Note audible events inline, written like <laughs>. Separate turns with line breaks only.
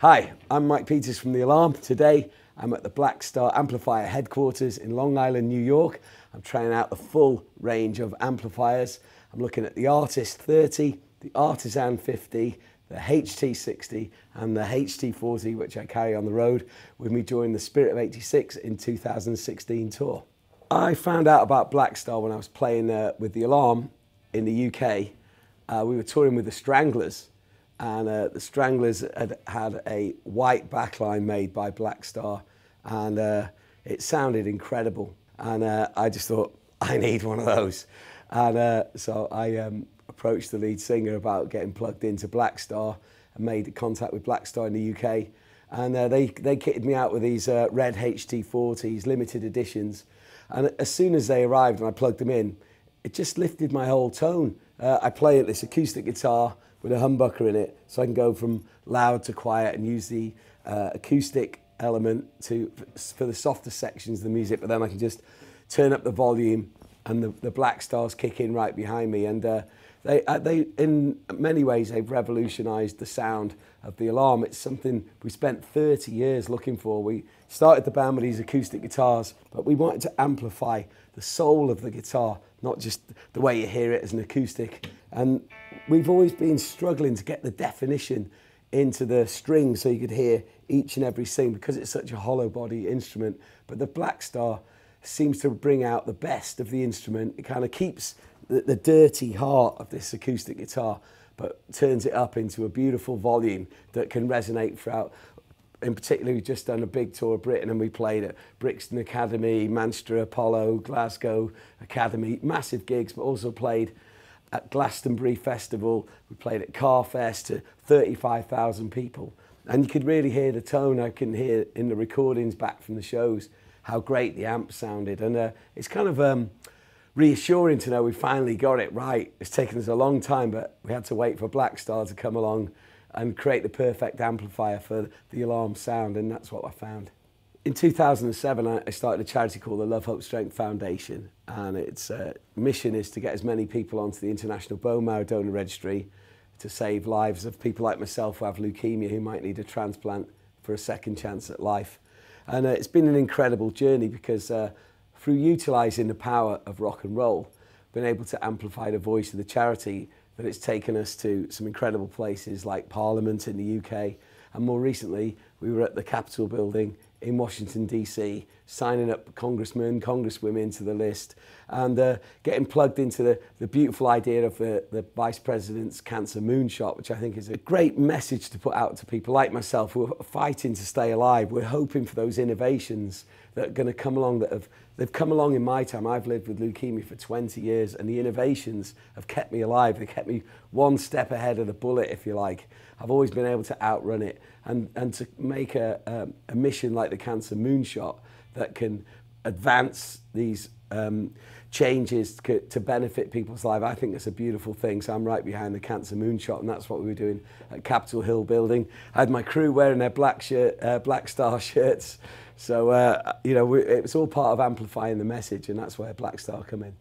Hi, I'm Mike Peters from The Alarm. Today I'm at the Blackstar Amplifier headquarters in Long Island, New York. I'm trying out the full range of amplifiers. I'm looking at the Artisan 30, the Artisan 50, the HT60 and the HT40 which I carry on the road with me during the Spirit of 86 in 2016 tour. I found out about Blackstar when I was playing uh, with The Alarm in the UK. Uh, we were touring with the Stranglers and uh, the Stranglers had had a white backline made by Black Star, and uh, it sounded incredible. And uh, I just thought, <laughs> I need one of those. And uh, so I um, approached the lead singer about getting plugged into Black Star and made contact with Black Star in the UK. And uh, they, they kitted me out with these uh, red HT40s, limited editions. And as soon as they arrived and I plugged them in, it just lifted my whole tone. Uh, I play at this acoustic guitar with a humbucker in it so I can go from loud to quiet and use the uh, acoustic element to for the softer sections of the music but then I can just turn up the volume and the, the Blackstars kick in right behind me. And uh, they, uh, they in many ways they've revolutionized the sound of the alarm. It's something we spent 30 years looking for. We started the band with these acoustic guitars but we wanted to amplify the soul of the guitar not just the way you hear it as an acoustic and we've always been struggling to get the definition into the strings so you could hear each and every thing because it's such a hollow body instrument. But the Blackstar seems to bring out the best of the instrument. It kind of keeps the, the dirty heart of this acoustic guitar, but turns it up into a beautiful volume that can resonate throughout. In particular, we've just done a big tour of Britain and we played at Brixton Academy, Manchester Apollo, Glasgow Academy, massive gigs, but also played at Glastonbury Festival, we played at Carfest to 35,000 people. And you could really hear the tone, I can hear in the recordings back from the shows how great the amp sounded. And uh, it's kind of um, reassuring to know we finally got it right. It's taken us a long time, but we had to wait for Blackstar to come along and create the perfect amplifier for the alarm sound, and that's what I found. In 2007, I started a charity called the Love Hope Strength Foundation, and its uh, mission is to get as many people onto the International Bone Marrow Donor Registry to save lives of people like myself who have leukemia who might need a transplant for a second chance at life. And uh, it's been an incredible journey because uh, through utilising the power of rock and roll, been able to amplify the voice of the charity that it's taken us to some incredible places like Parliament in the UK and more recently we were at the Capitol building in Washington DC, signing up congressmen, congresswomen to the list, and uh, getting plugged into the, the beautiful idea of the, the vice president's cancer moonshot, which I think is a great message to put out to people like myself who are fighting to stay alive. We're hoping for those innovations that are going to come along that have they've come along in my time. I've lived with leukemia for 20 years, and the innovations have kept me alive. They kept me one step ahead of the bullet, if you like. I've always been able to outrun it, and, and to make a, a, a mission like the Cancer Moonshot that can advance these um, changes to to benefit people's lives. I think it's a beautiful thing. So I'm right behind the cancer moonshot, and that's what we were doing at Capitol Hill Building. I had my crew wearing their black shirt, uh, black star <laughs> shirts. So uh, you know, we, it was all part of amplifying the message, and that's where Black Star come in.